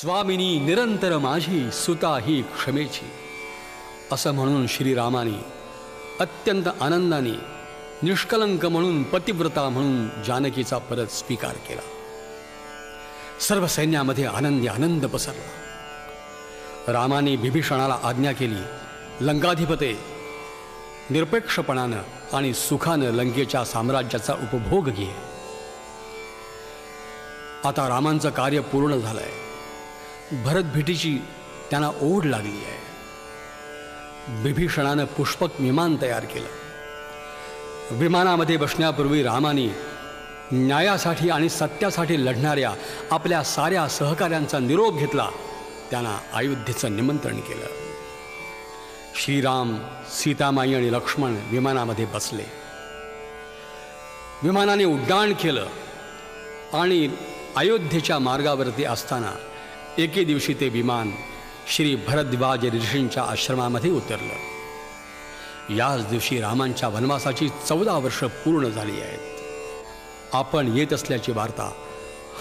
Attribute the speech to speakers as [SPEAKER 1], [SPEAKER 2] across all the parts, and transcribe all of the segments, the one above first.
[SPEAKER 1] स्वामिनी निरंतर माझी सुता ही क्षमेची. असं म्हणून श्रीरामाने अत्यंत आनंदाने निष्कलंक म्हणून पतिव्रता म्हणून जानकीचा परत स्वीकार केला. सर्व सैन्यामध्ये आनंदी आनंद पसरला. रामाने बिभीषणाला आज्ञा केली लंकाधिपते निरपेक्षपणानं आणि सुखानं लंकेच्या साम्राज्याचा उपभोग घे. आता रामांचं कार्य पूर्ण झालंय. भरतभेटीची त्यांना ओढ लागली आहे. बिभीषणानं पुष्पक विमान तयार केलं. विमानामध्ये बसण्यापूर्वी रामाने न्यायासाठी आणि सत्यासाठी लढणाऱ्या आपल्या साऱ्या सहकाऱ्यांचा निरोप घेतला. त्यांना अयोध्येचं निमंत्रण केलं. श्रीराम सीतामाई आणि लक्ष्मण विमानामध्ये बसले. विमानाने उड्डाण केलं आणि अयोध्येच्या मार्गावरती असताना एके दिवशी ते विमान श्री भरद्वाज ऋषींच्या आश्रमामध्ये उतरलं. याच दिवशी रामांच्या वनवासाची चौदा वर्ष पूर्ण झाली आहेत. आपण येत असल्याची वार्ता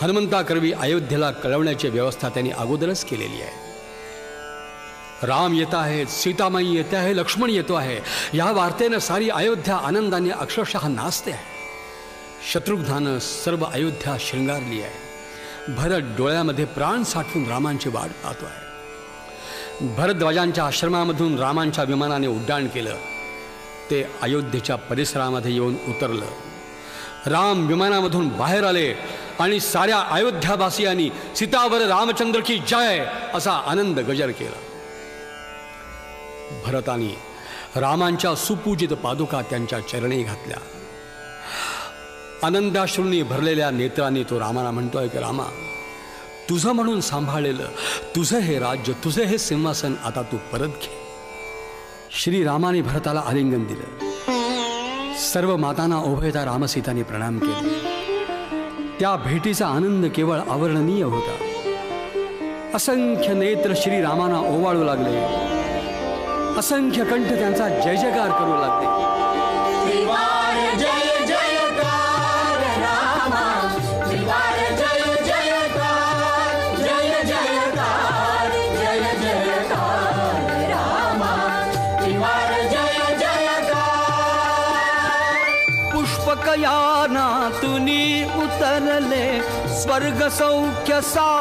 [SPEAKER 1] हनुमंताकरवी अयोध्येला कळवण्याची व्यवस्था त्यांनी अगोदरच केलेली आहे. राम येत आहेत सीतामाई येते आहे लक्ष्मण येतो आहे. या वार्तेनं सारी अयोध्या आनंदाने अक्षरशः नाचते आहे. शत्रुघ्नानं सर्व अयोध्या शृंगारली आहे. भरत डोळ्यामध्ये प्राण साठवून रामांची वाट पाहतो आहे. भरद्वाजांच्या आश्रमामधून रामांच्या विमानाने उड्डाण केलं. ते अयोध्येच्या परिसरामध्ये येऊन उतरलं. राम विमानामधून बाहेर आले आणि साऱ्या अयोध्यावासियांनी सीतावर रामचंद्र की जय असा आनंद गजर केला. भरतानी रामांच्या सुपूजित पादुका त्यांच्या चरणी घातल्या. आनंदाश्रूंनी भरलेल्या नेत्रांनी तो रामाला म्हणतोय की रामा तुझं म्हणून सांभाळलेलं तुझं हे राज्य तुझं हे सिंहासन आता तू परत घे. श्रीरामाने भरताला आलिंगन दिलं. सर्व मातांना उभयता रामसीताने प्रणाम केले. त्या भेटीचा आनंद केवळ अवर्णनीय होता. असंख्य नेत्र श्रीरामांना ओवाळू लागले. असंख्य कंठ त्यांचा जय जयकार करू लागले. स्वर्ग सौख्य साकार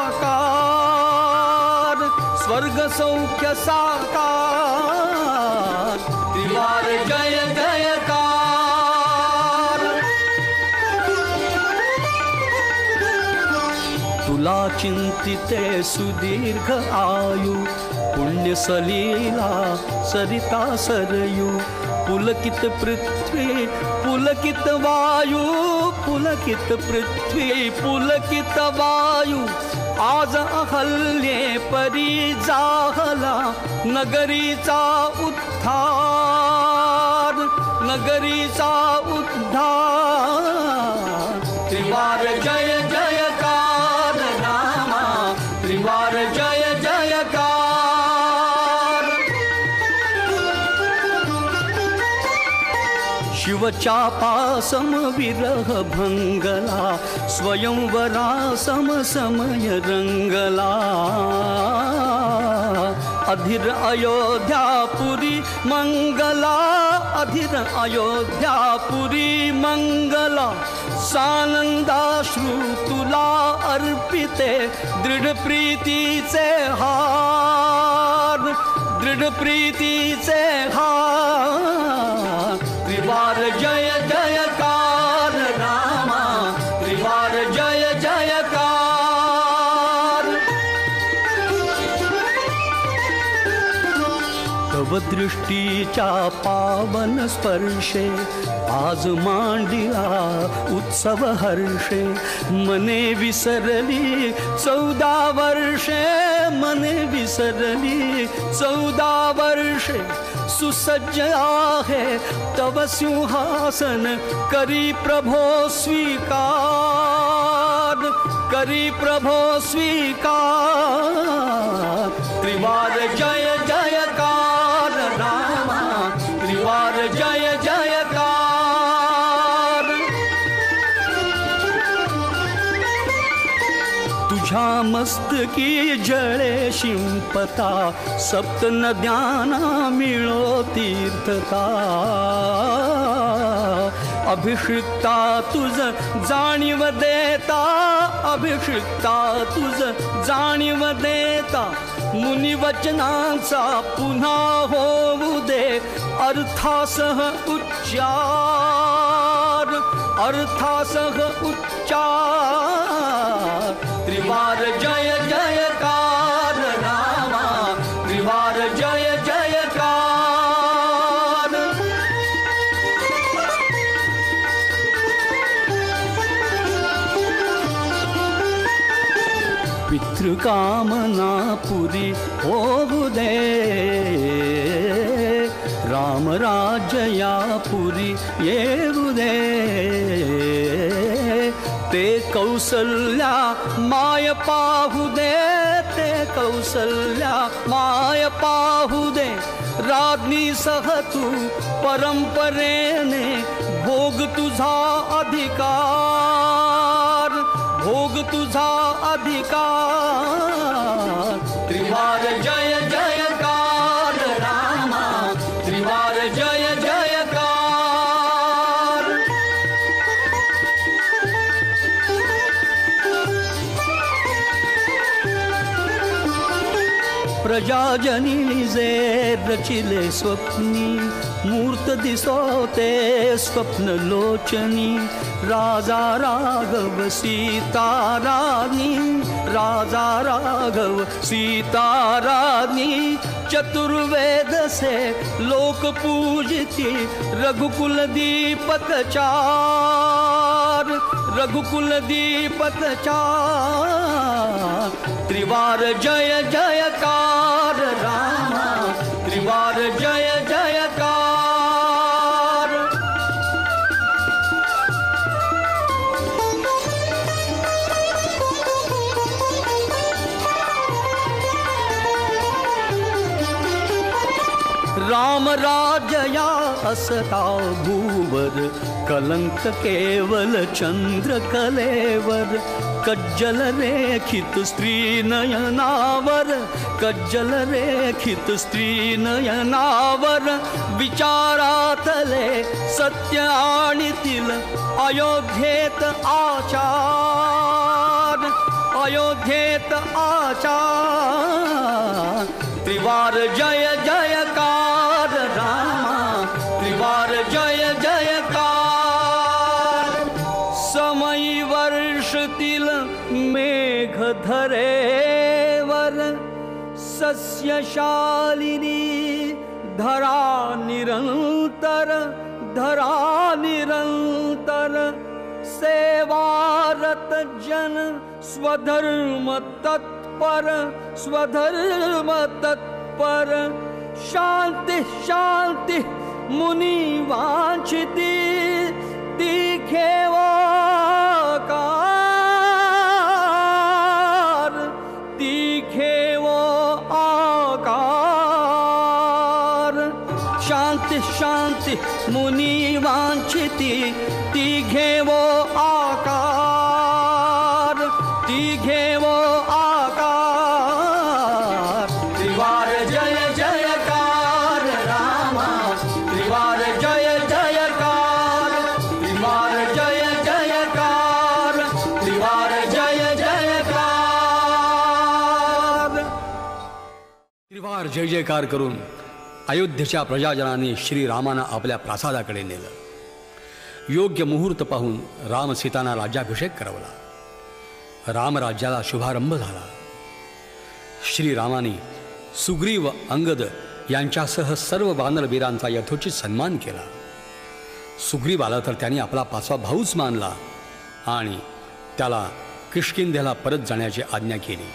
[SPEAKER 1] स्वर्ग सौख्य साकार त्रिवार जय जयकार। तुला चिंतिते सुदीर्घ आयु पुण्य सलीला सरिता सरयू पुलकित पृथ्वी पुलकित वायू। पुलकित पृथ्वी पुलकित वायू आज अहल्ये परी जाहला नगरीचा उद्धार नगरीचा उद्धार. त्रिवार जय शिवचापासम विरह भंगला स्वयंवरा सम समय रंगला। अधीर अयोध्यापुरी मंगला अधीर अयोध्यापुरी मंगला। सानंदाश्रू तुला अर्पिते दृढ प्रीतीचे हार दृढ प्रीतीचे हार। जय जयकार रामा त्रिवार जय जयकार तव दृष्टीच्या पावन स्पर्शे आज मांडिला उत्सव हर्षे मने विसरली चौदा वर्षे मने विसरली चौदा वर्षे सुसज्ज है तब सिंहासन करी प्रभो स्वीकार करी प्रभो स्वीकार। त्रिवार जय जयकार मस्तकी जळे शिंपता सप्त नद्यांना मिळो तीर्थता. अभिषिक्ता तुझ जाणीव देता अभिषिक्ता तुझ जाणीव देता. मुनिवचनाचा पुन्हा होऊ दे अर्थासह उच्चार अर्थासह उच्चार. त्रिवार जय जयकार रामा त्रिवार जय जयकार। पितृकामना पुरी होऊ दे। राम पुरी येऊ दे। ते कौसल्या, माय पाहू दे ते कौसल्या, माय पाहू दे राज्ञी सह तू परंपरेने भोग तुझा अधिकार, भोग तुझा अधिकार. त्रिवार जय प्रजाजनी जे रचिले स्वप्नी मूर्त दिसोते स्वप्न लोचनी। राजा राघव सीता रानी, राजा राघव सीता रानी। चतुर्वेद से लोक पूजती रघुकुल दीपक चार, रघुकुल दीपक चार। त्रिवार जय जयकार। त्रिवार जय जयकार। राम राजया असता भूवर कलंक केवल चंद्र कलेवर। कज्जल रेखित स्त्री नयनावर कज्जल रेखित स्त्री नयनावर विचारातले सत्य आणीतील अयोध्येत आचार अयोध्येत आचार. त्रिवार जय जय सस्यशालिनी धरा निरंतर धरा निरंतर सेवारत जन स्वधर्म तत्पर स्वधर्म तत्पर। शांति शांती मुनि वांछिती तीखेवाकार तीखे शांती मुनी वांछिती ती घेवो आकार ती घेवो आकार। त्रिवार जय जयकार, रामा। त्रिवार जय जयकार, त्रिवार जय जयकार, त्रिवार जय जयकार।
[SPEAKER 2] त्रिवार जय जयकार करून अयोध्येच्या प्रजाजनाने श्रीरामांना आपल्या प्रासादाकडे नेलं. योग्य मुहूर्त पाहून राम सीतांना राज्याभिषेक करवला. रामराज्याला शुभारंभ झाला. श्रीरामाने सुग्रीव अंगद यांच्यासह सर्व वानरवीरांचा यथोचित सन्मान केला. सुग्रीव आला तर त्यांनी आपला पाचवा भाऊच मानला आणि त्याला किष्किंध्याला परत जाण्याची आज्ञा केली.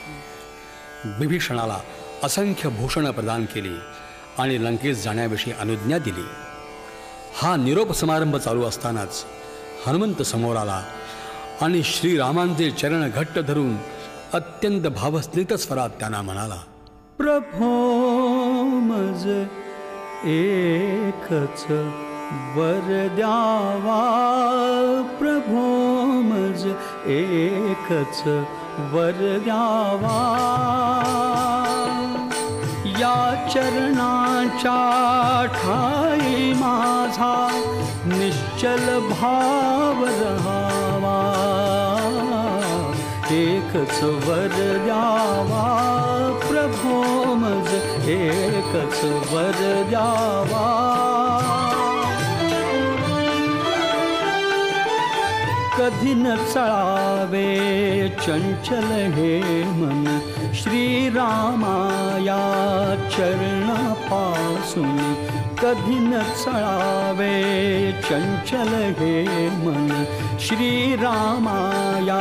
[SPEAKER 2] विभीषणाला असंख्य भूषणं प्रदान केली. आणि लंकेस जाण्याविषयी अनुज्ञा दिली. हा निरोप समारंभ चालू असतानाच हनुमंत समोर आला आणि श्रीरामांचे चरण घट्ट धरून अत्यंत भावस्नित स्वरात त्यांना म्हणाला
[SPEAKER 1] प्रभो मज एकच वर द्यावा. प्रभो मज एकच वर द्यावा. या चरणाच्या ठाई माझा निश्चल भाव रहावा एकच वर द्यावा प्रभो मज एकच वर द्यावा. कधी न चळावे चंचल हे मन श्रीरामाया चरणापासून कधी न चळावे चंचल हे मन। श्रीरामाया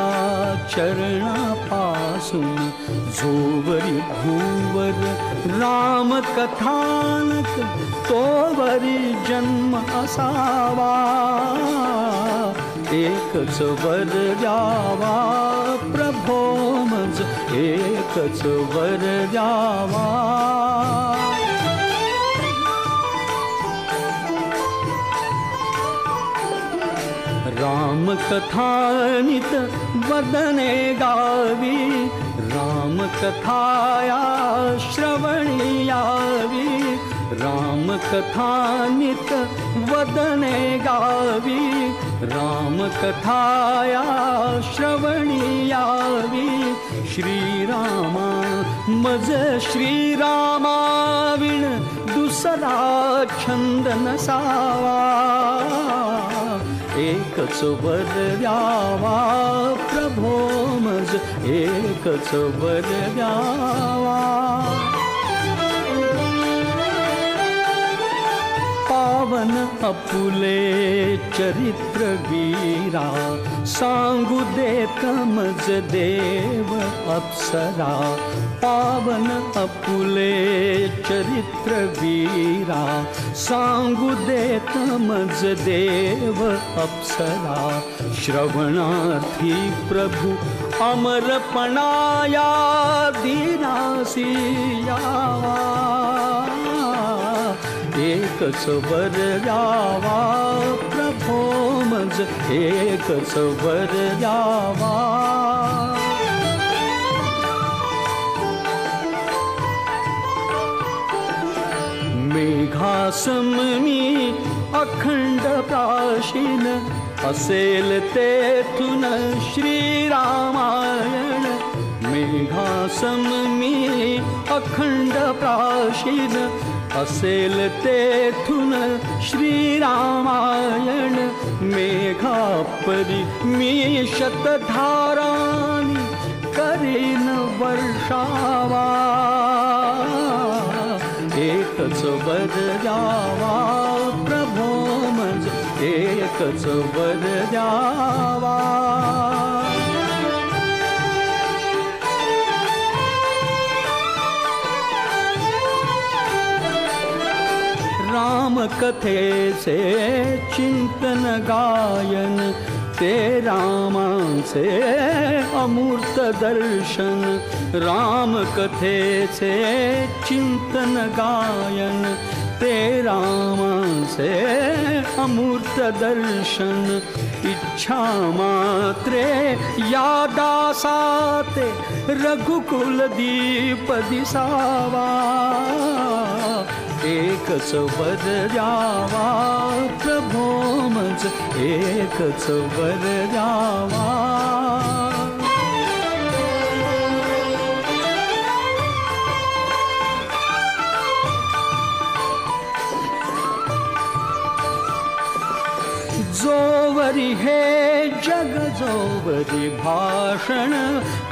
[SPEAKER 1] चरणापासून झोवरी भूवर राम कथानक तोवरी जन्म असावा। एकच वर द्यावा प्रभो एकच वर द्यावा रामकथानित वदने गावी रामकथाया श्रवणी यावी रामकथानित वदने गावी श्रीरामा मज श्रीरामा विण दुसरा छंद नसावा एकच वर द्यावा प्रभो मज एकच वर पावन अपुले चरित्र वीरा सांगू देत मज देव अप्सरा। पावन अपुले चरित्र वीरा सांगू देत मज देव अप्सरा। श्रवणार्थी प्रभु अमरपणाया एकरवा प्रभो एकरवा मेघी अखण्ड प्राशीन प्रान अुन श्रीरामायण। मेघी अखण्ड प्राशीन असेल तेथून श्रीरामायण मेघापरी मी शतधारानी करीन वर्षावा। एकच वर द्यावा प्रभो मज एकच वर रामकथेचे चिंतन गायन ते रामांचे अमूर्त दर्शन रामकथेचे चिंतन गायन ते रामांचे अमूर्त दर्शन. इच्छा मात्रे या दासाते रघुकुल दीप दिसावा. एकच वर द्यावा प्रभो मज एकच वर द्यावा जोवरी हे जग जोवरी भाषण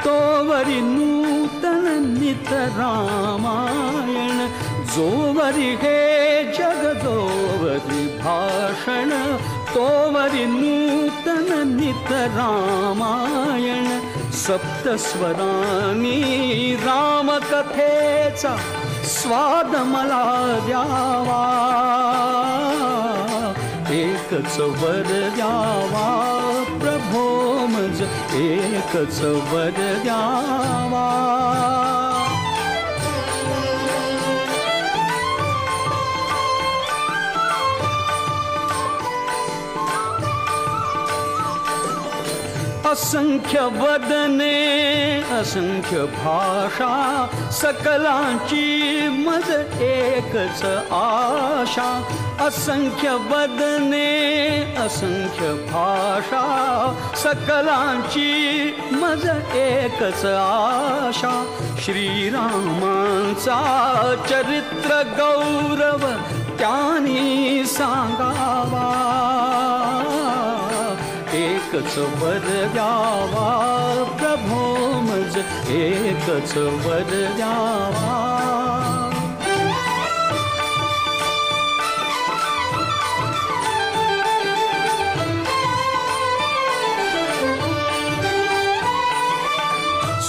[SPEAKER 1] तोवरी नूतन नित रामायण जोवरी हे जग जोवरी भाषण तोवरी नूतन नित रामायण सप्तस्वरानी रामकथेचा स्वाद मला द्यावा एकच वर द्यावा प्रभो मज एकच वर द्यावा असंख्य वदने असंख्य भाषा सकलांची मज एकच आशा. असंख्य वदने असंख्य भाषा सकलांची मज एकच आशा. श्रीरामांचा चरित्र गौरव त्यांनी सांगावा. एकच वर द्यावा प्रभो मज एकच वर द्यावा.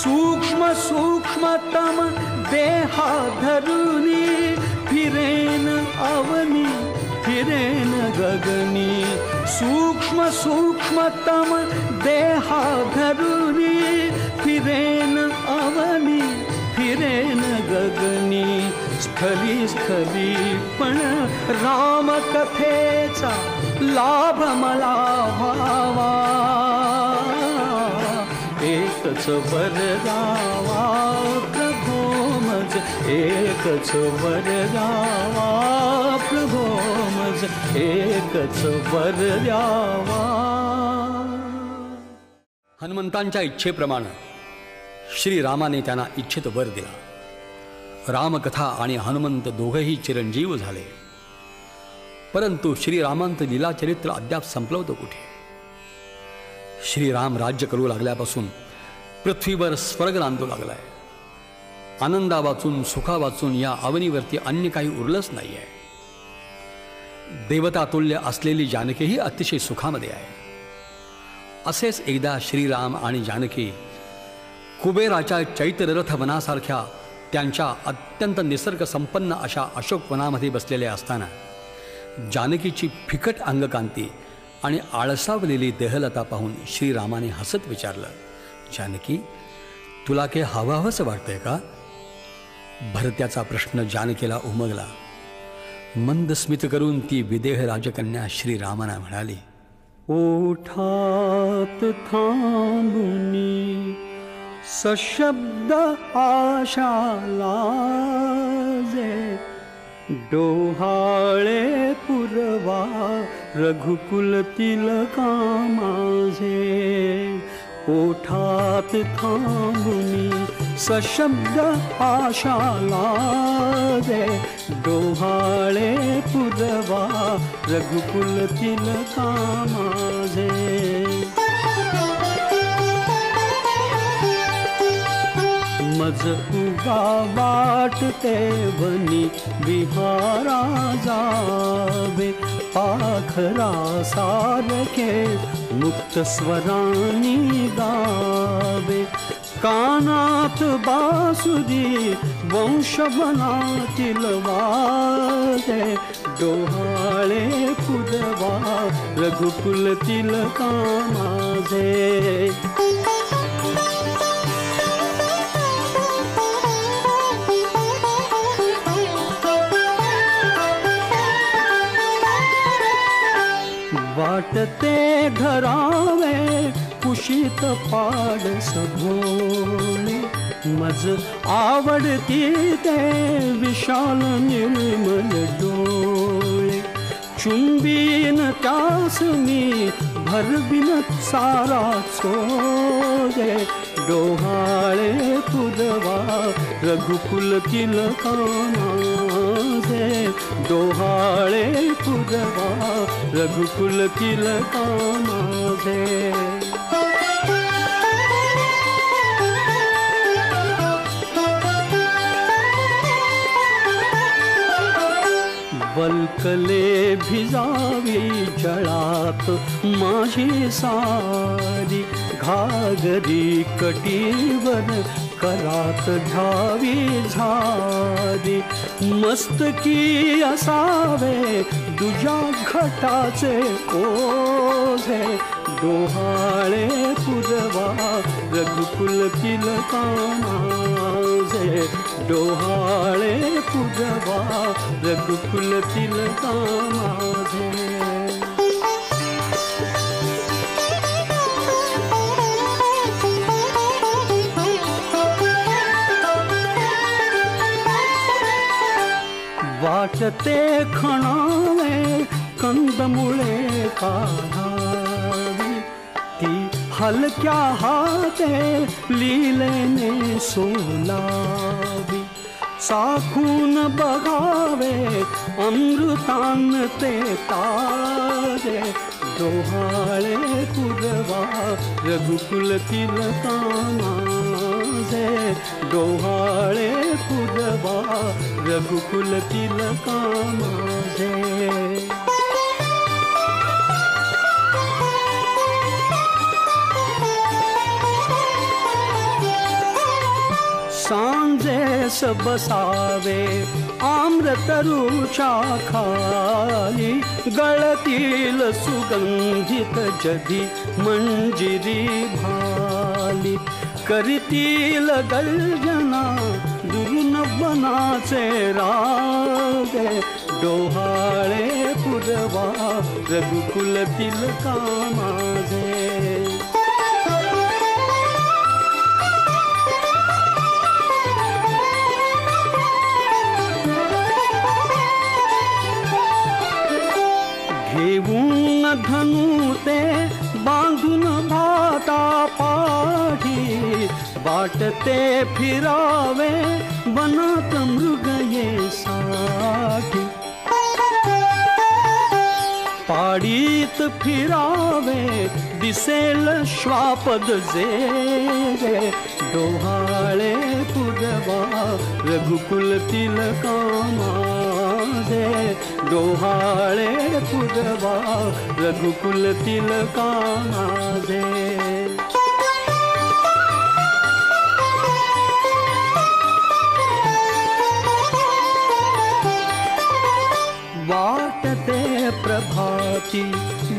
[SPEAKER 1] सूक्ष्म सूक्ष्मतम देहा धरुनी फिरेन अवनी गगनी सूक्ष्म सूक्ष्मतम देहा भरु फिरेन अवनि फिरेन गगनी स्थली स्थली पण रामकथेचा लाभ मला व्हावा एकच वरदावा प्रभो मज एकच वरदावा मज एकच वर द्यावा.
[SPEAKER 2] हनुमंतांच्या इच्छेप्रमाणे श्रीरामाने त्यांना इच्छित वर दिला. रामकथा आणि हनुमंत दोघंही चिरंजीव झाले. परंतु श्रीरामांत लीलाचरित्र अद्याप संपलं होतं कुठे? श्रीराम राज्य करू लागल्यापासून पृथ्वीवर स्वर्ग नांदू लागलाय. आनंदा वाचून सुखा वाचून या अवनीवरती अन्य काही उरलंच नाही आहे देवतातुल्य असलेली जानकीही अतिशय सुखामध्ये आहे. असेच एकदा श्रीराम आणि जानकी कुबेराच्या चैत्ररथ वनासारख्या त्यांच्या अत्यंत निसर्गसंपन्न अशा अशोक वनामध्ये बसलेले असताना जानकीची फिकट अंगकांती आणि आळसावलेली देहलता पाहून श्रीरामाने हसत विचारलं जानकी तुला के हवं हवंसं वाटतंय का? भरत्याचा प्रश्न जानकीला उमगला. मंद स्मित करून ती विदेह राजकन्या श्रीरामाना म्हणाली
[SPEAKER 1] ओठात थांबुनी सशब्द आशाला डोहाळे पुरवा रघुकुल तिलका माझे. ओठात थांबुनी सशब्द आशा लाजे डोहाळे पुरवा रघुकुल तिलका माझे मज उगा वाटते बनी विहारा जावे पाखरा सारखे मुक्त स्वरानी गावे कानात बासुरी वंशवनातील वादे डोहाळे पुरवा रघुकुलतील कामाझे वाटते धरावे कुशीत पाड भोळे मज आवडती ते विशाल निर्मल डोळे. चुंबीन त्यास मी भरविन सारा चोजे डोहाळे पुरवा रघुकुल तिलका माझे डोहाळे पुरवा रघुकुल तिलका बलकले भिजावी जळात माझी सारी घागरी कटीवर करात घ्यावी झारी मस्तकी असावे तुझ्या घटाचे ओझे डोहाळे पुरवा रघुकुल तिलका माझे डोहाळे पुजवा रघुकुल तिलका माझे. वाचते खणावे कंदमुळे काढावी ती हलक्या हाते लिलेने सुना साखून बगावे अमृतान ते तारे दोहाळे कुरवा रघुकुल तिलकानाजे दोहाळे कुरवा रघुकुल तिलकानाजे रस सांजेस बसावे आम्रतरुच्या खाली गळतील सुगंधित जधी मंजिरी भाली. करतील गर्जना दुरून बनाचे रागे डोहाळे पुरवा रघुकुल तिलका माझे. वाटते फिरावे बनात मृग ये साठी पाडीत फिरावे दिसेल श्वापद जे डोहाळे पुरवा रघुकुल तिलका डोहाळे पुरवा रघुकुल तिलका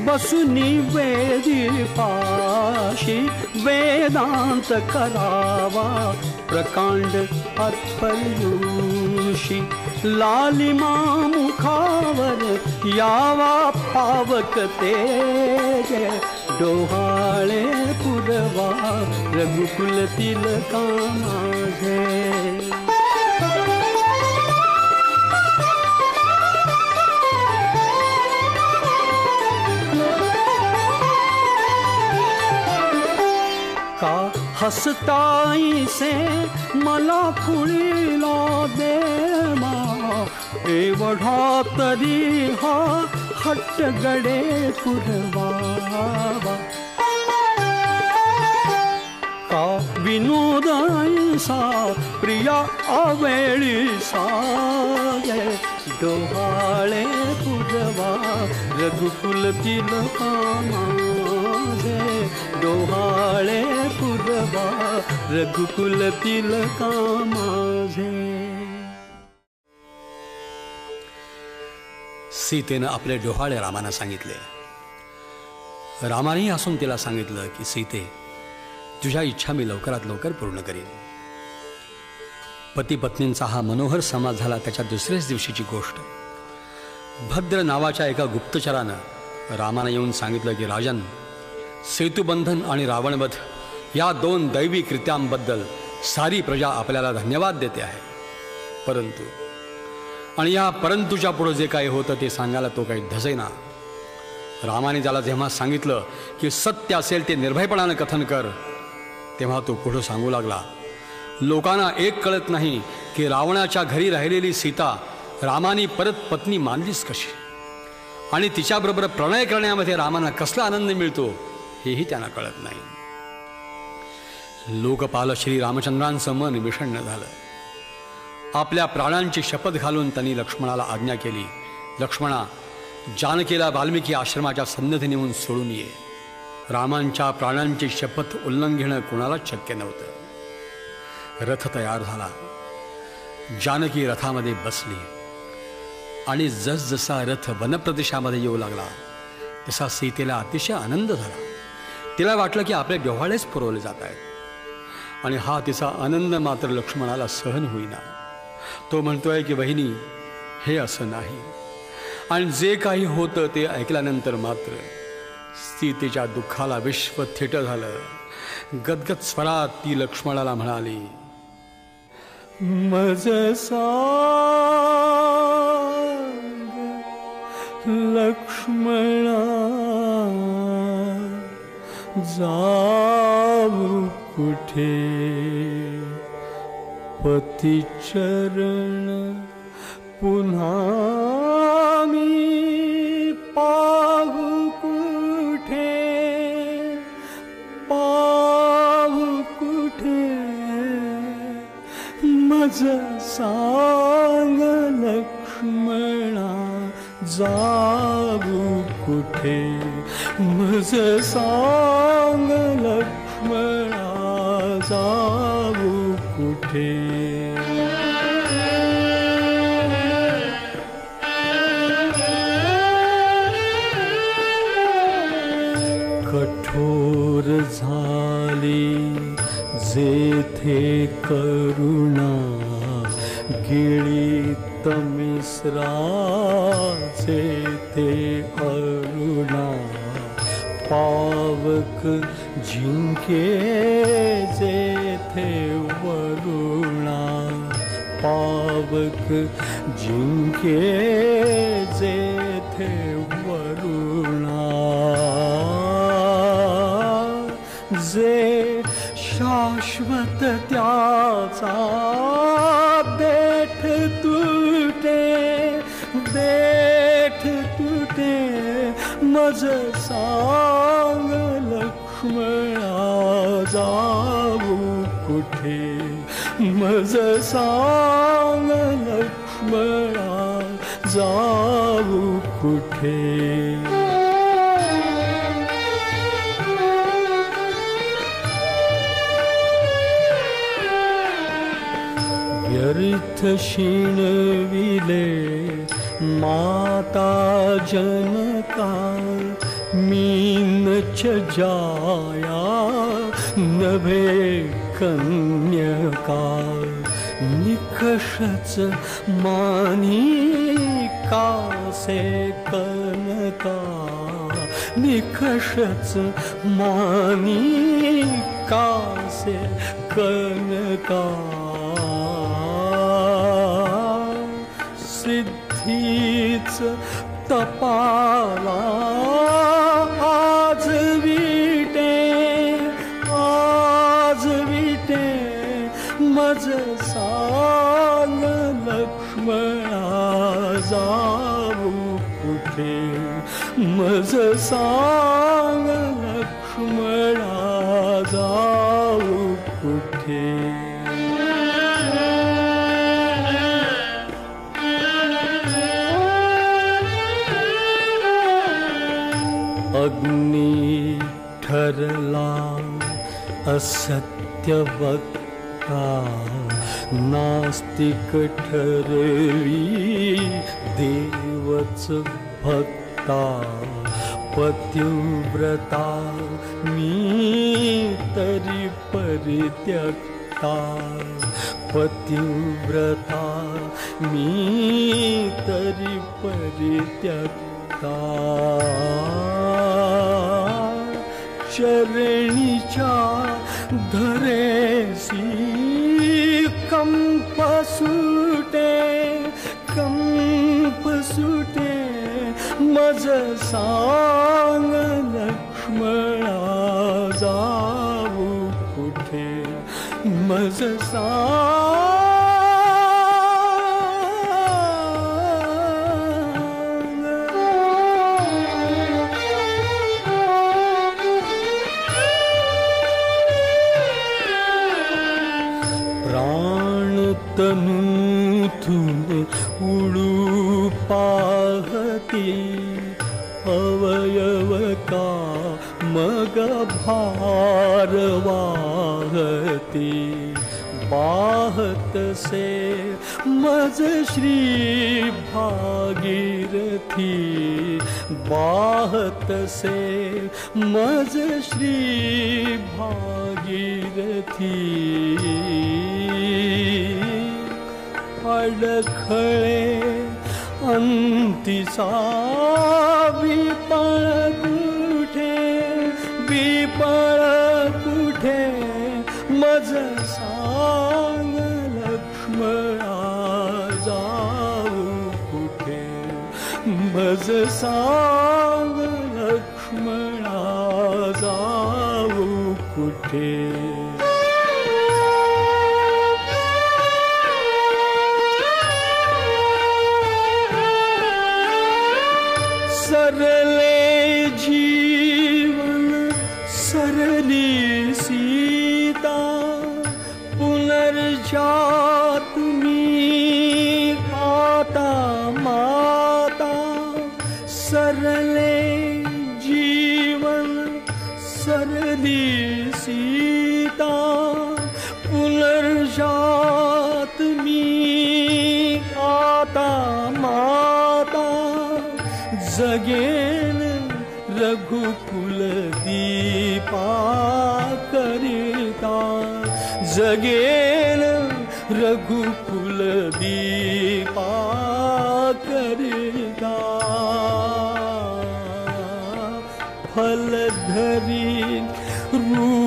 [SPEAKER 1] बसुनी वेदी पाशी वेदांत करावा प्रकांड अत्पर्युषी लालिमा मुखावर यावा पावक तेज डोहाळे पुरवा रघुकुल तिलका माझे हसताईसे मला फुलिला देमा एवढा तरी हा गड़े पुरवावा का विनोदाईसा प्रिया आवेळीसा डोहाळे पुरवा। रघुकुल तिलकामा डोहाळे पुरवा रघुकुल तिलका माझे.
[SPEAKER 2] सीतेनं आपले डोहाळे रामाना सांगितले. रामानेही असून तिला सांगितलं की सीते तुझ्या इच्छा मी लवकरात लवकर पूर्ण करीन. पती पत्नींचा हा मनोहर समाज झाला त्याच्या दुसऱ्याच दिवशीची गोष्ट. भद्र नावाच्या एका गुप्तचरानं रामानं येऊन सांगितलं की राजन सेतुबंधन आणि रावणवध या दोन दैवी कृत्यांबद्दल सारी प्रजा आपल्याला धन्यवाद देते आहे. परंतु आणि या परंतुच्या पुढं जे काही होतं ते सांगायला तो काही धसेना. रामाने ज्याला जेव्हा सांगितलं की सत्य असेल ते निर्भयपणानं कथन कर तेव्हा तो पुढं सांगू लागला लोकांना एक कळत नाही की रावणाच्या घरी राहिलेली सीता रामानी परत पत्नी मानलीच कशी? आणि तिच्याबरोबर प्रणय करण्यामध्ये रामांना कसला आनंद मिळतो हेही त्यांना कळत नाही. लोकपाल श्री रामचंद्रांचं मन विषण्ण झालं. आपल्या प्राणांची शपथ घालून त्यांनी लक्ष्मणाला आज्ञा केली. लक्ष्मणा जानकीला वाल्मिकी आश्रमाच्या सन्नधी नेऊन सोडून ये. रामांच्या प्राणांची शपथ उल्लंघन कोणालाच शक्य नव्हतं. रथ तयार झाला. जानकी रथामध्ये बसली. आणि जसजसा रथ वनप्रदेशामध्ये येऊ लागला तसा सीतेला अतिशय आनंद झाला. तिला वाटलं की आपले डोहाळेच पुरवले जात आहेत. आणि हा तिचा आनंद मात्र लक्ष्मणाला सहन होईना. तो म्हणतोय की बहिणी हे असं नाही. आणि जे काही होतं ते ऐकल्यानंतर मात्र सीतेच्या दुःखाला विश्व थिट झालं. गदगद स्वरात ती लक्ष्मणाला म्हणाली
[SPEAKER 1] मजसा लक्ष्मणा पतिचरण पुन्हा मी पाहू कुठे? सांग लक्ष्मणा कुठे मज सांग लक्ष्मणा जाऊ कुठे? कठोर झाली जेथे करुणा गिळीत मिश्रा जिंके जेथे वरुणा पावक जिंके जेथे वरुणा जे शाश्वत त्याचा लक्ष्मणा व्यर्थ शिणविले माता जनका मीनच जाया नभे कन्यका निकषच मानी कासे कनका। सिद्धीच तपाला कुठे अग्नी ठरला असत्य वक्ता नास्तिक ठरवी देवच भक्ता पत्युव्रता मी नीतरि परित्यक्ता। पत्युव्रता नीतरि परित्यक्ता। पर चरणी धरे कम्पसुटे मज सांग लक्ष्मणा जाऊ कुठे मज प्राण तनूतून उडू पाहती अवयव का मग भार वाहती बाहत से मज श्री भागीरथी। बाहत से मज श्री भागीरथी। अडखळे अंतिसा सांग लक्ष्मणा जाऊ कुठे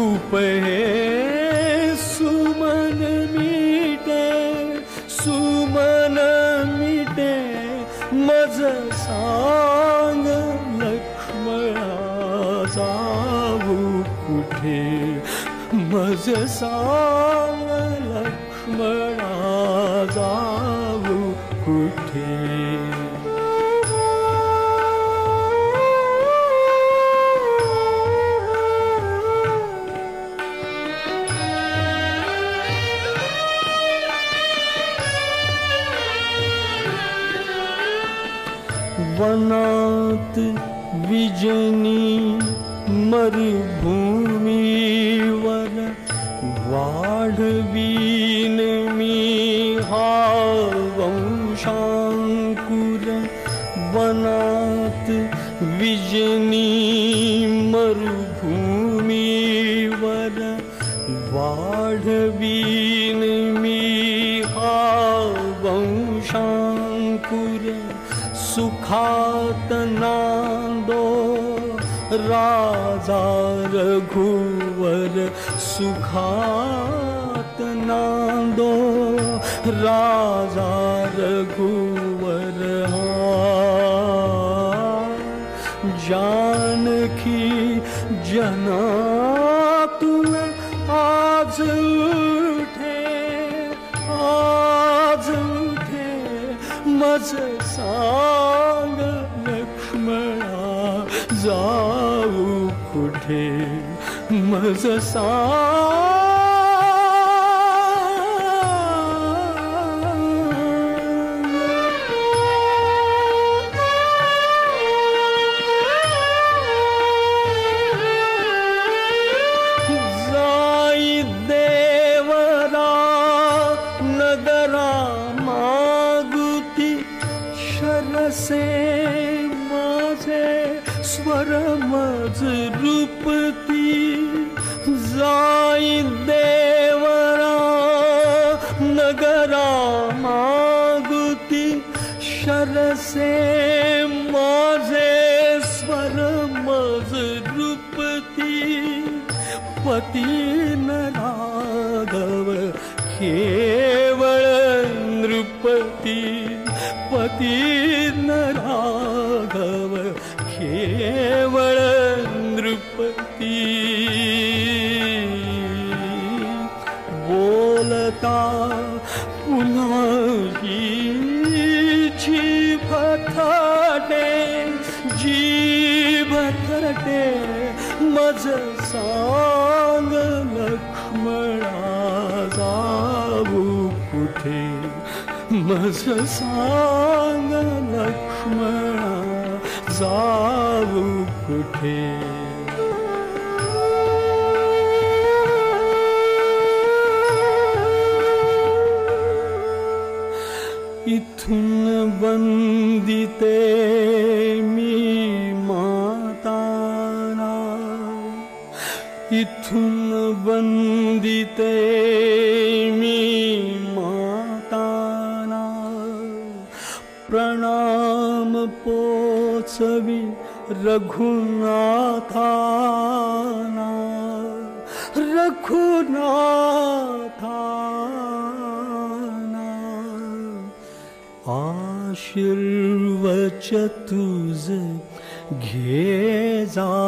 [SPEAKER 1] रूप हे सुमन मिटे सुमन मिटे मज सांग लक्ष्मणा जाऊ कुठे? मज सांग राजा रघुवर सुखात नांदो राजा रघुवर हा जानकी जनातून आज उठे आज उठे मज सांग लक्ष्मणा जा मज सा जीभ थरटे मज सांग लक्ष्मणा जाऊ कुठे? मज सांग लक्ष्मणा जाऊ कुठे घे जाताना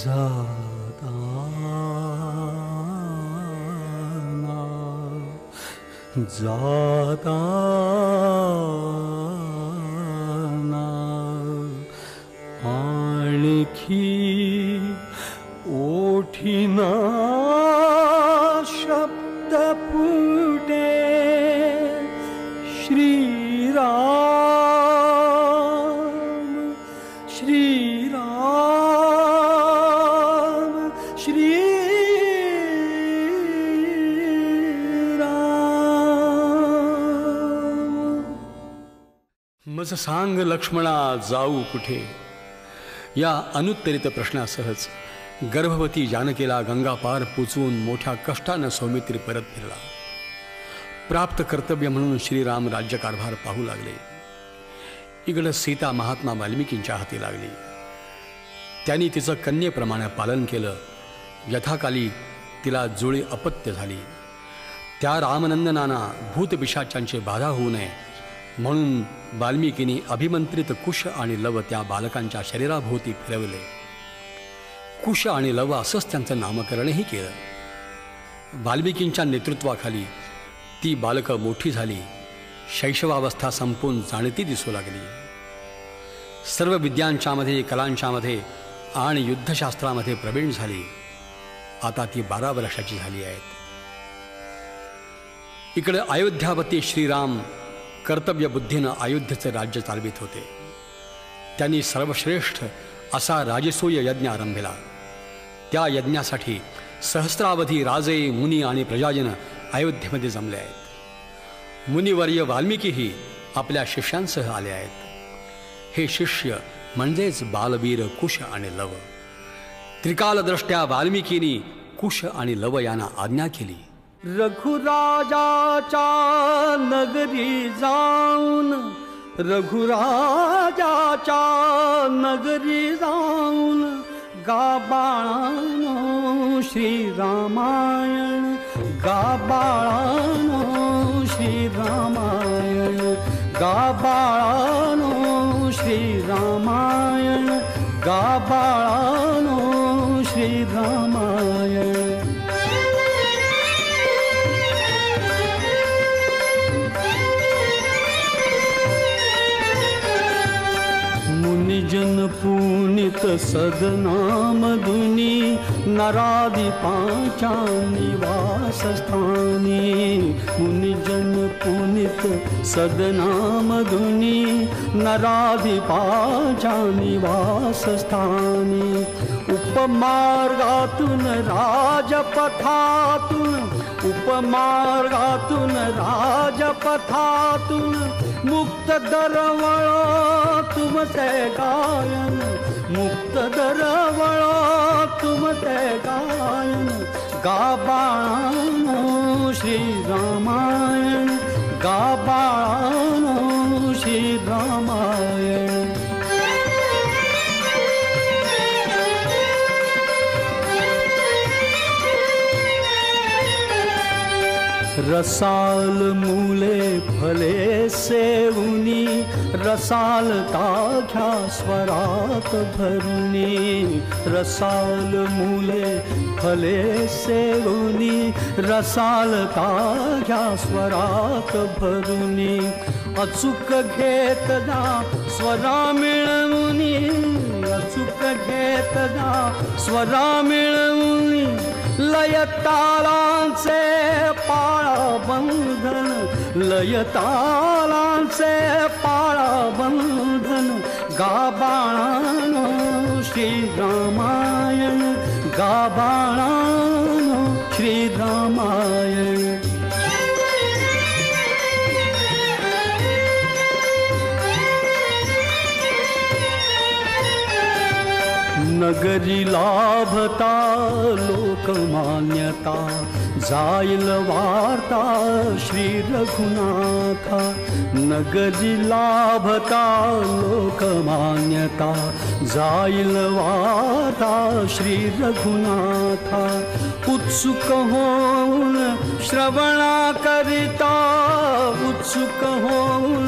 [SPEAKER 1] जाताना जाताना आणखी ओठीना शब्द
[SPEAKER 2] सांग लक्ष्मणा जाऊ कुठे? या अनुत्तरित प्रश्नासहच गर्भवती जानकीला गंगापार पुचवून मोठ्या कष्टानं सौमित्री परत फिरला. प्राप्त कर्तव्य म्हणून श्रीराम राज्यकारभार पाहू लागले. इकडं सीता महात्मा वाल्मिकींच्या हाती लागली. त्यांनी तिचं कन्येप्रमाणे पालन केलं. यथाकाली तिला जुळी अपत्य झाली. त्या रामनंदनांना भूतपिशाच्यांची बाधा होऊ नये. म्हणून वाल्मिकीने अभिमंत्रित कुश आणि लव त्या बालकांच्या शरीराभोवती फिरवले. कुश आणि लव असंच त्यांचं नामकरणही केलं. वाल्मिकींच्या नेतृत्वाखाली ती बालकं मोठी झाली. शैशवावस्था संपून जाणती दिसू लागली. सर्व विद्यांच्यामध्ये कलांच्यामध्ये आणि युद्धशास्त्रामध्ये प्रवीण झाली. आता ती बारा वर्षाची झाली आहेत. इकडे अयोध्यापती श्रीराम कर्तव्यबुद्धीनं अयोध्येचं राज्य चालवित होते. त्यांनी सर्वश्रेष्ठ असा राजसूय यज्ञ आरंभिला. त्या यज्ञासाठी सहस्रावधी राजे मुनी आणि प्रजाजन अयोध्येमध्ये जमले आहेत. मुनिवर्य वाल्मिकीही आपल्या शिष्यांसह आले आहेत. हे शिष्य म्हणजेच बालवीर कुश आणि लव. त्रिकालदृष्ट्या वाल्मिकीनी कुश आणि लव यांना आज्ञा केली.
[SPEAKER 1] रघुराजाच्या नगरी जाऊन रघुराजाच्या नगरी जाऊन गाबाळानो श्रीरामायण गाबाळानो श्रीरामायण गाबाळानो श्रीरामायण गाबाळानो श्रीरामायण मुनिजन पुनित सदनामधुनी नराधिपाच्या निवासस्थानी मुनिजन पुनित सदनामधुनी नराधिपाच्या निवासस्थानी उपमार्गातून राजपथातून उपमार्गातून राजपथातून मुक्त दलवालो त गायन. मुक्त दल गायन. गा शीरमायण गा शीरमाय रसाल मूले फले सेवुनी रसाल ताघ्या स्वरात भरुनी। रसाल सेवुनी रसाल ताघ्या स्वरात भरुनी। अचूक घेत जा स्वरा मिळवुनी अचूक घेत जा स्वरा मिळवुनी लयतालांचे तारा लयतालांचे लय तारा श्रीरामायण ग श्रीरामायण. नगरी लाभता लोकमान्यता जाईल वार्ता श्री रघुनाथा। नगरी लाभता लोकमान्यता जाईल वार्ता श्री रघुनाथा। उत्सुक होऊन श्रवणा करिता उत्सुक होऊन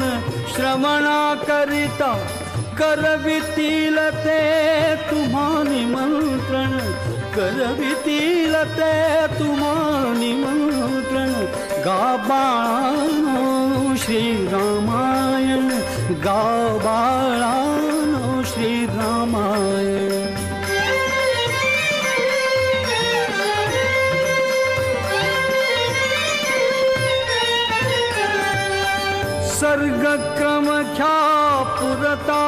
[SPEAKER 1] श्रवणा करिता करवितील ते तुम्हा निमंत्रण करवितील ते तुम्हा निमंत्रण गाबाळानो श्री श्रीरामायण गाबाळानो श्री श्रीरामायण. सर्गक्रम ख्या पुरता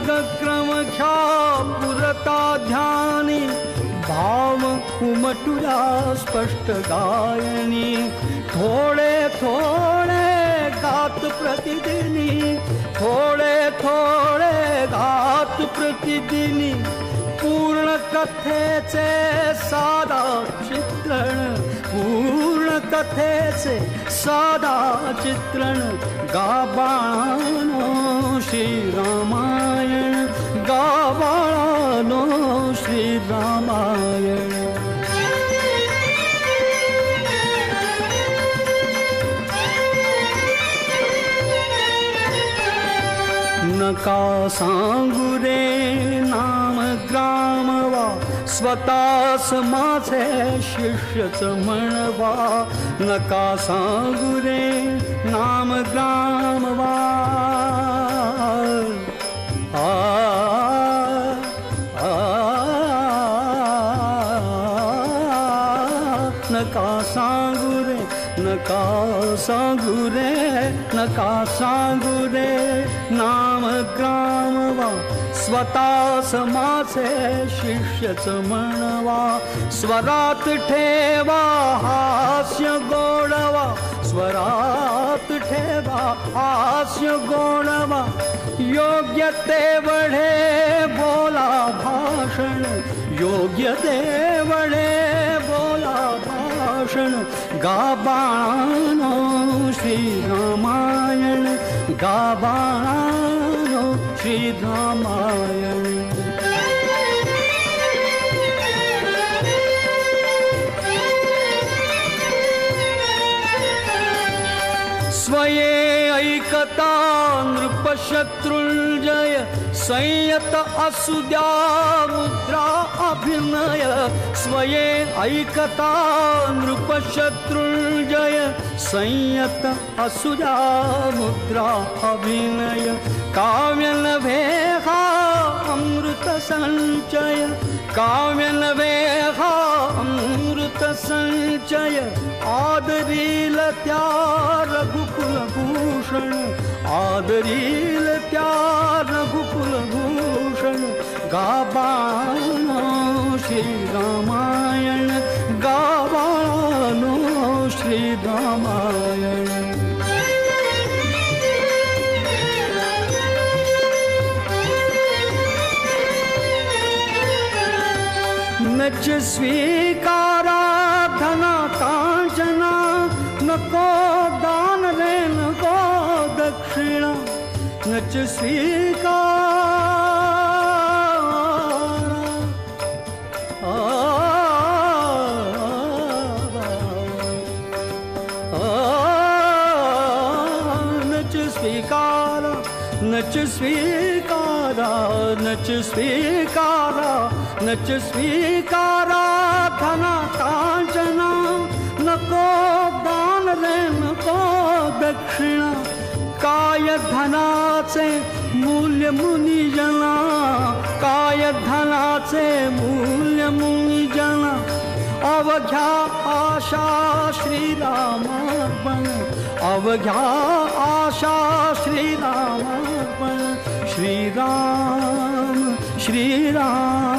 [SPEAKER 1] क्रमख्या ध्यानि भावष्ट गायनी थोडे थोडे गात प्रतिदिनि थोडे थोडे गात प्रतिदिनि पूर्णकथेचे सादा चित्रण पूर्णकथेचे सादा चित्रण गाबाणो श्रीरामा। गाबाळानो श्रीरामायण नका सांगू रे नाम ग्राम वा स्वतःस माझे शिष्यच म्हणवा नका सांगू रे नाम ग्राम वा सांगू रे नका सांगू रे नाम वा स्वतःस माझे शिष्यच म्हणवा स्वरात ठेवा हास्य गोडवा स्वरात ठेवा हास्य गोडवा योग्य ते वढे बोला भाषण योग्य ते वढे गाबाणो श्रीरामायण गाबाणो श्रीरामायण स्वये ऐकता नृपशत्रु संयत असुदामुद्रा अभिनय स्वये ऐकता नृपशत्रुञ्जय संयत असुदामुद्रा अभिनय काव्य न वेहा अमृतसञ्चय। काव्य न वेहा सञ्चय आदरील त्याग गुपुल भूषण आदरील त्यागुपुलभूषण गाबा नो श्रीरामायण गाबाणो श्रीरामायण नच स्वी नच स्वीकारा नच स्वीकारा नच स्वीकारा नच स्वीकारा नच स्वीकारा धना कांचना, नको दान रे, नको दक्षिणा, काय धनाचे मूल्य मुनिजना काय धनाचे मूल्य मुनिजना अवघ्या आशा श्रीरामार्पण अवघ्या आशा श्रीरामार्पण श्रीराम श्रीराम.